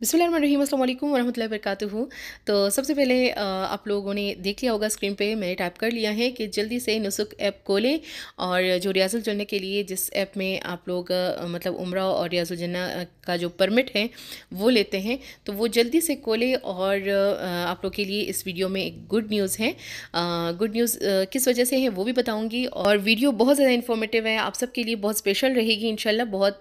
बिस्मिल्लाम वरहमतुल्लाहि वबरकातुहू। तो सबसे पहले आप लोगों ने देख लिया होगा स्क्रीन पे, मैंने टाइप कर लिया है कि जल्दी से नुसुक ऐप खोलें और जो रियाजुल जन्ना के लिए जिस ऐप में आप लोग मतलब उम्र और रियाजुल जन्ना का जो परमिट है, वो लेते हैं तो वो जल्दी से खोलें और आप लोग के लिए इस वीडियो में एक गुड न्यूज़ है। गुड न्यूज़ किस वजह से है वो भी बताऊँगी और वीडियो बहुत ज़्यादा इन्फॉर्मेटिव है, आप सबके लिए बहुत स्पेशल रहेगी इन बहुत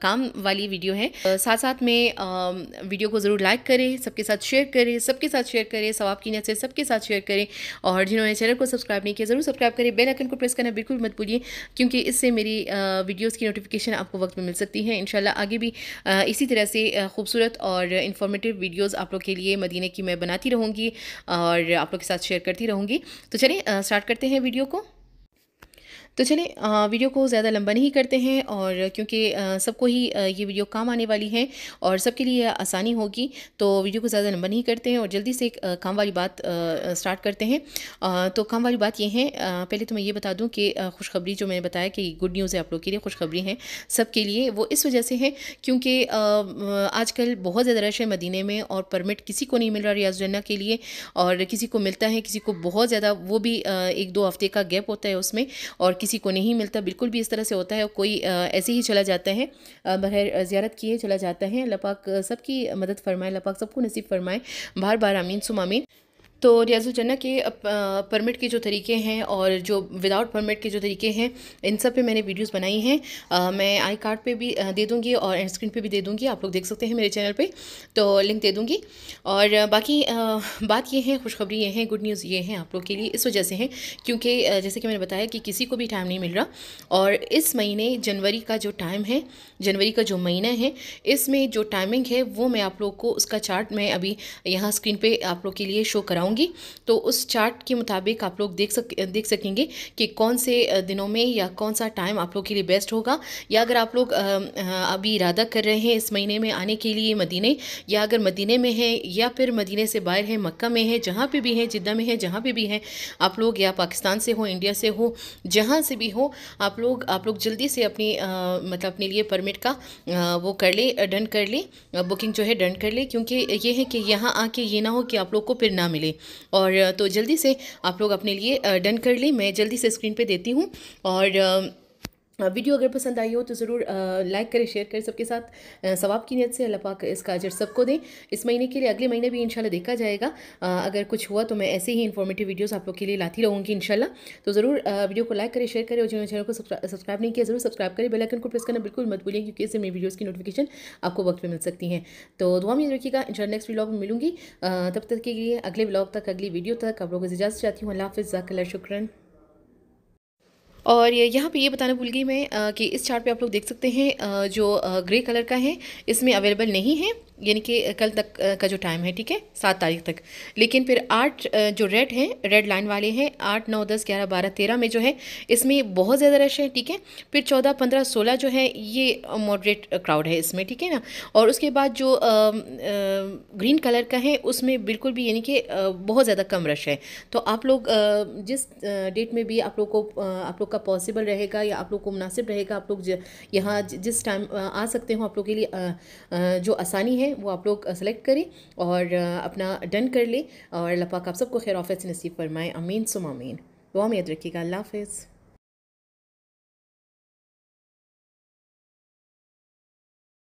काम वाली वीडियो है। साथ साथ में वीडियो को ज़रूर लाइक करें, सबके साथ शेयर करें, सबके साथ शेयर करें, सवाब की नीयत से सबके साथ शेयर करें। और जिन्होंने चैनल को सब्सक्राइब नहीं किया, ज़रूर सब्सक्राइब करें। बेल आइकन को प्रेस करना बिल्कुल मत भूलिए, क्योंकि इससे मेरी वीडियोज़ की नोटिफिकेशन आपको वक्त में मिल सकती है। इन आगे भी इसी तरह से खूबसूरत और इन्फॉर्मेटिव वीडियोज़ आप लोग के लिए मदीने की मैं बनाती रहूँगी और आप लोग के साथ शेयर करती रहूँगी। तो चलिए स्टार्ट करते हैं वीडियो को। तो चलें वीडियो को ज़्यादा लंबा नहीं करते हैं और क्योंकि सबको ही ये वीडियो काम आने वाली है और सबके लिए आसानी होगी तो वीडियो को ज़्यादा लंबा नहीं करते हैं और जल्दी से एक काम वाली बात स्टार्ट करते हैं। तो काम वाली बात ये है पहले तो मैं ये बता दूँ कि खुशखबरी जो मैंने बताया कि गुड न्यूज़ है आप लोग के लिए, खुशखबरी है सबके लिए, वो इस वजह से है क्योंकि आजकल बहुत ज़्यादा रश है मदीने में और परमिट किसी को नहीं मिल रहा रियाज जन्ना के लिए और किसी को मिलता है, किसी को बहुत ज़्यादा, वो भी एक दो हफ़्ते का गैप होता है उसमें और किसी को नहीं मिलता, बिल्कुल भी इस तरह से होता है और कोई ऐसे ही चला जाता है। बहर ज़्यारत किए चला जाता है। लपाक सबकी मदद फरमाए लपाक सबको नसीब फरमाए। बार बार आमीन। सुमामीन तो रियाजुलजन्ना के परमिट के जो तरीके हैं और जो विदाउट परमिट के जो तरीके हैं, इन सब पे मैंने वीडियोस बनाई हैं। मैं आई कार्ड पे भी दे दूँगी और एंड स्क्रीन पे भी दे दूँगी। आप लोग देख सकते हैं मेरे चैनल पे। तो लिंक दे दूँगी। और बाकी बात ये है, खुशखबरी ये है गुड न्यूज़ ये है आप लोग के लिए, इस वजह से है। क्योंकि जैसे कि मैंने बताया कि किसी को भी टाइम नहीं मिल रहा। और इस महीने जनवरी का जो टाइम है, जनवरी का जो महीना है, इसमें जो टाइमिंग है, वो मैं आप लोग को, उसका चार्ट मैं अभी यहाँ स्क्रीन पर आप लोग के लिए शो कराऊँगी। बताऊँगी तो उस चार्ट के मुताबिक आप लोग देख सक, देख सकेंगे कि कौन से दिनों में या कौन सा टाइम आप लोग के लिए बेस्ट होगा। या अगर आप लोग अभी इरादा कर रहे हैं इस महीने में आने के लिए मदीने, या अगर मदीने में है, या फिर मदीने से बाहर है, मक्का में है, जहाँ पर भी है, जिद्दा में है, जहाँ पर भी हैं, आप लोग या पाकिस्तान से हो, इंडिया से हो, जहाँ से भी हो, आप लोग आप लोग जल्दी से अपनी मतलब अपने लिए परमिट का वो कर ले डन कर ले। बुकिंग जो है डन कर ले, क्योंकि ये है कि यहाँ आके ये ना हो कि आप लोग को फिर ना मिले। और तो जल्दी से आप लोग अपने लिए डन कर लें। मैं जल्दी से स्क्रीन पे देती हूँ और वीडियो अगर पसंद आई हो तो ज़रूर लाइक करें शेयर करें सबके साथ। सवाब की नीयत से अल्लाह पाक इसका अजर सबको दें। इस महीने के लिए, अगले महीने भी इंशाल्लाह देखा जाएगा। अगर कुछ हुआ तो मैं ऐसे ही इन्फॉर्मेटिव वीडियोस आप लोग के लिए लाती रहूँगी इंशाल्लाह। तो ज़रूर वीडियो को लाइक करें शेयर करें और जिन्होंने चैनल को सब्सक्राइब नहीं किया, ज़रूर सब्सक्राइब करें। बेलाइकन को प्रेस करना बिल्कुल मत भूलिए, क्योंकि इससे मेरी वीडियोज़ की नोटिफिकेशन आपको वक्त में मिल सकती हैं। तो दुआ में रखिएगा इन नेक्स्ट ब्लॉग में मिलूँगी। तब तक के लिए अगले ब्लॉग तक, अगली वीडियो तक आप लोगों से इजाज़त चाहती हूँ। अल्लाह हाफ़ ज़ाकल्ला शुक्रन। और यहाँ पे ये बताना भूल गई मैं कि इस चार्ट पे आप लोग देख सकते हैं जो ग्रे कलर का है इसमें अवेलेबल नहीं है यानी कि कल तक का जो टाइम है ठीक है सात तारीख तक। लेकिन फिर आठ जो रेड हैं रेड लाइन वाले हैं आठ नौ दस ग्यारह बारह तेरह में जो है इसमें बहुत ज़्यादा रश है ठीक है। फिर चौदह पंद्रह सोलह जो है ये मॉडरेट क्राउड है इसमें ठीक है ना। और उसके बाद जो आ, आ, ग्रीन कलर का है उसमें बिल्कुल भी यानी कि बहुत ज़्यादा कम रश है। तो आप लोग जिस डेट में भी आप लोग को आप लोग का पॉसिबल रहेगा या आप लोग को मुनासिब रहेगा, आप लोग यहाँ जिस टाइम आ सकते हो आप लोग के लिए जो आसानी है, वो आप लोग सेलेक्ट करें और अपना डन कर लें और लपाक आप सबको खैर ऑफ़िस नसीब फरमाएँ अमीन सुम अमीन वो याद रखिएगा, अल्लाह हाफ़